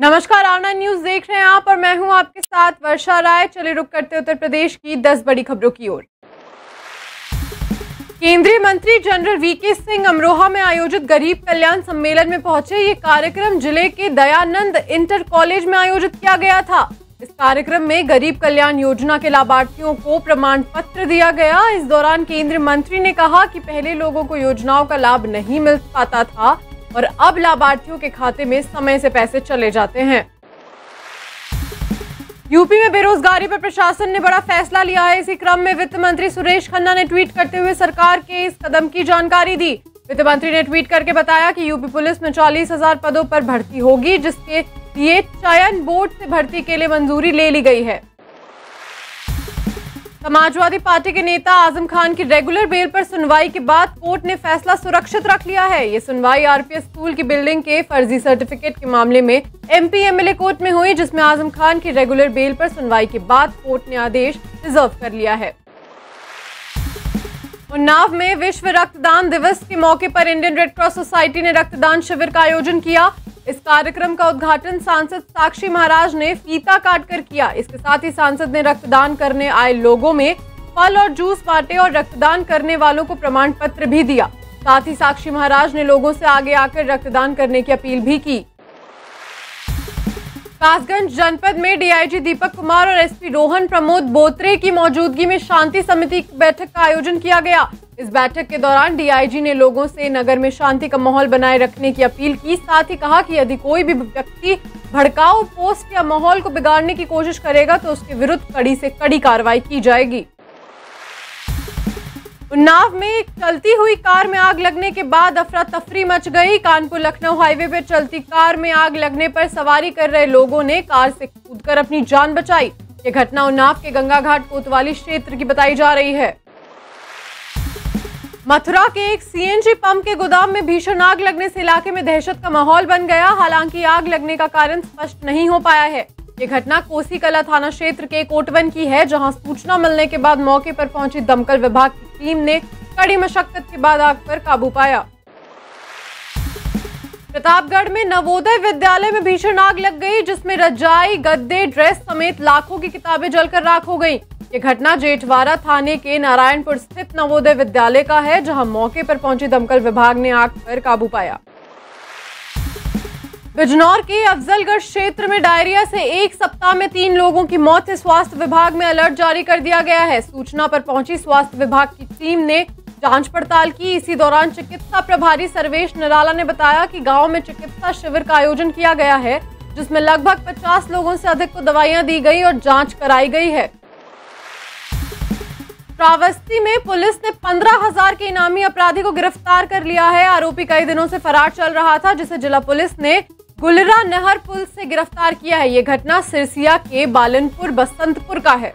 नमस्कार आना न्यूज़ देख रहे हैं आप और मैं हूँ आपके साथ वर्षा राय। चले रुक करते उत्तर प्रदेश की 10 बड़ी खबरों की ओर। केंद्रीय मंत्री जनरल वीके सिंह अमरोहा में आयोजित गरीब कल्याण सम्मेलन में पहुँचे। ये कार्यक्रम ज़िले के दयानंद इंटर कॉलेज में आयोजित किया गया था। इस कार्यक्रम में गरीब कल्याण योजना के लाभार्थियों को प्रमाण पत्र दिया गया। इस दौरान केंद्रीय मंत्री ने कहा कि पहले लोगों को योजनाओं का लाभ नहीं मिल पाता था। और अब लाभार्थियों के खाते में समय से पैसे चले जाते हैं। यूपी में बेरोजगारी पर प्रशासन ने बड़ा फैसला लिया है। इसी क्रम में वित्त मंत्री सुरेश खन्ना ने ट्वीट करते हुए सरकार के इस कदम की जानकारी दी। वित्त मंत्री ने ट्वीट करके बताया कि यूपी पुलिस में चालीस हज़ार पदों पर भर्ती होगी, जिसके लिए चयन बोर्ड से भर्ती के लिए मंजूरी ले ली गई है। समाजवादी पार्टी के नेता आज़म खान की रेगुलर बेल पर सुनवाई के बाद कोर्ट ने फैसला सुरक्षित रख लिया है। ये सुनवाई आरपीएस स्कूल की बिल्डिंग के फर्जी सर्टिफिकेट के मामले में एमपी एमएलए कोर्ट में हुई, जिसमें आज़म खान की रेगुलर बेल पर सुनवाई के बाद कोर्ट ने आदेश रिज़र्व कर लिया है। उन्नाव में विश्व रक्तदान दिवस के मौके पर इंडियन रेड क्रॉस सोसाइटी ने रक्तदान शिविर का आयोजन किया। इस कार्यक्रम का उद्घाटन सांसद साक्षी महाराज ने फीता काट कर किया। इसके साथ ही सांसद ने रक्तदान करने आए लोगों में फल और जूस बांटे और रक्तदान करने वालों को प्रमाण पत्र भी दिया। साथ ही साक्षी महाराज ने लोगों से आगे आकर रक्तदान करने की अपील भी की। कासगंज जनपद में डीआईजी दीपक कुमार और एसपी रोहन प्रमोद बोत्रे की मौजूदगी में शांति समिति बैठक का आयोजन किया गया। इस बैठक के दौरान डीआईजी ने लोगों से नगर में शांति का माहौल बनाए रखने की अपील की, साथ ही कहा कि यदि कोई भी व्यक्ति भड़काऊ पोस्ट या माहौल को बिगाड़ने की कोशिश करेगा तो उसके विरुद्ध कड़ी से कड़ी कार्रवाई की जाएगी। उन्नाव में चलती हुई कार में आग लगने के बाद अफरा तफरी मच गई। कानपुर लखनऊ हाईवे पर चलती कार में आग लगने पर सवारी कर रहे लोगों ने कार से कूदकर अपनी जान बचाई। ये घटना उन्नाव के गंगा घाट कोतवाली क्षेत्र की बताई जा रही है। मथुरा के एक सीएनजी पंप के गोदाम में भीषण आग लगने से इलाके में दहशत का माहौल बन गया। हालाँकि आग लगने का कारण स्पष्ट नहीं हो पाया है। ये घटना कोसी कला थाना क्षेत्र के कोटवन की है, जहाँ सूचना मिलने के बाद मौके पर पहुँची दमकल विभाग की टीम ने कड़ी मशक्कत के बाद आग पर काबू पाया प्रतापगढ़ में नवोदय विद्यालय में भीषण आग लग गई, जिसमें रजाई, गद्दे, ड्रेस समेत लाखों की किताबें जलकर राख हो गईं। ये घटना जेठवारा थाने के नारायणपुर स्थित नवोदय विद्यालय का है, जहाँ मौके पर पहुँची दमकल विभाग ने आग पर काबू पाया बिजनौर के अफजलगढ़ क्षेत्र में डायरिया से एक सप्ताह में तीन लोगों की मौत से स्वास्थ्य विभाग में अलर्ट जारी कर दिया गया है। सूचना पर पहुँची स्वास्थ्य विभाग की टीम ने जाँच पड़ताल की। इसी दौरान चिकित्सा प्रभारी सर्वेश निराला ने बताया कि गाँव में चिकित्सा शिविर का आयोजन किया गया है, जिसमें लगभग 50 लोगों से अधिक को दवाइयाँ दी गई और जाँच कराई गई है। श्रावस्ती में पुलिस ने पंद्रह हज़ार के इनामी अपराधी को गिरफ़्तार कर लिया है। आरोपी कई दिनों से फरार चल रहा था, जिसे जिला पुलिस ने गुलरा नहर पुल से गिरफ़्तार किया है। ये घटना सिरसिया के बालनपुर बसंतपुर का है।